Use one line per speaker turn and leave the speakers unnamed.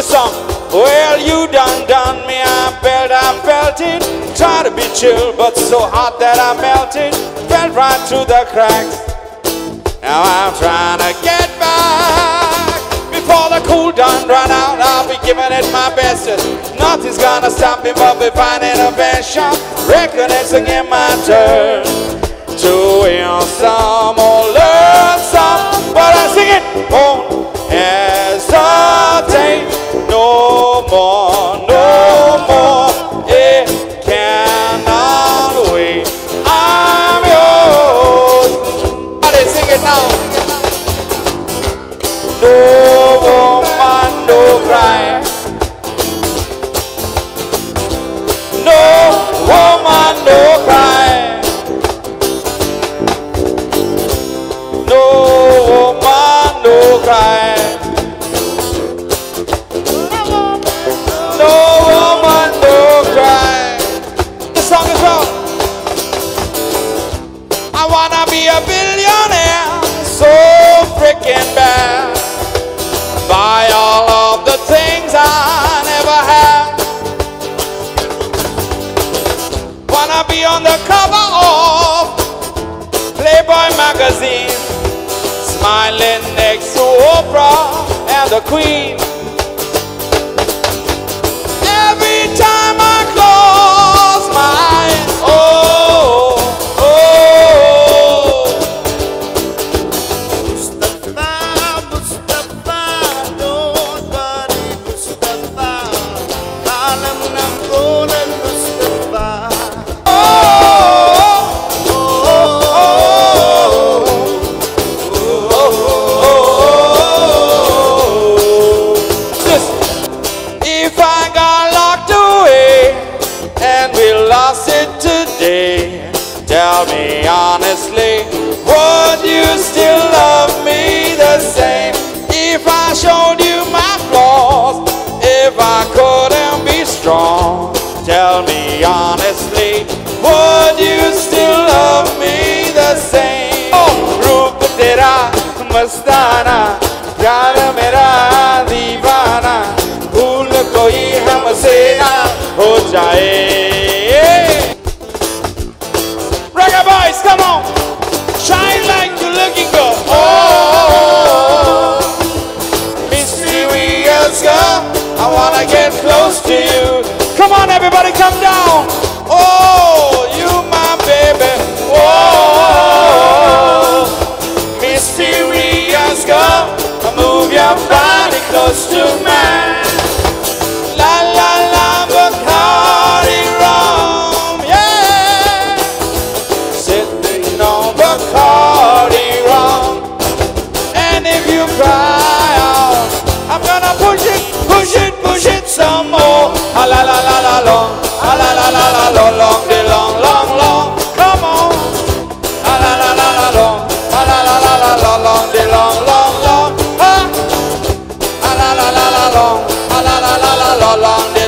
the song. Well, you done done me, I felt, I felt it. Try to be chill, but so hot that I melted. Fell right through the cracks. Now I'm trying to get back. Before the cool done run out, I'll be giving it my best. Nothing's gonna stop me but me finding a invention. Reckon it's again my turn to win some or learn some. But I sing it, won't No woman, no cry. No woman, no cry. No woman, no cry. No woman, no cry. The song is wrong. I wanna be a billionaire, on the cover of Playboy magazine, smiling next to Oprah and the Queen. Every time I close lost it today, tell me honestly, would you still love me the same? If I showed you my flaws, if I couldn't be strong, tell me honestly, would you still love me the same? Oh, रूप तेरा मस्ताना प्यार मेरा दीवाना भूल कोई हमसे ना हो जाए come down. long, la la la la la long.